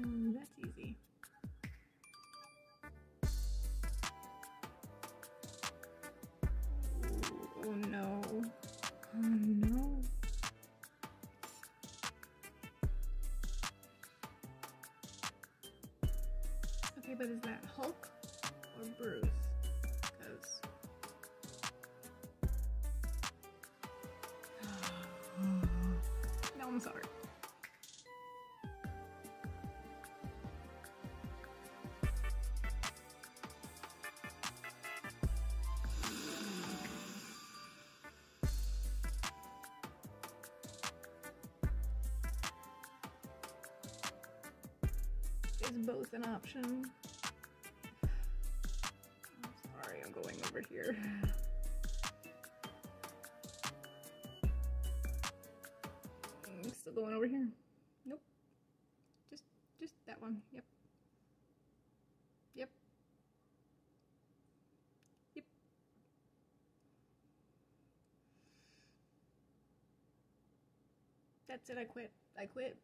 Mm, that's easy. Oh no. Oh no. Okay, but is that Hulk or Bruce? Because. no, I'm sorry. Is both an option? I'm sorry, I'm going over here. I'm still going over here. Nope. Just, just that one. Yep. Yep. Yep. That's it, I quit. I quit.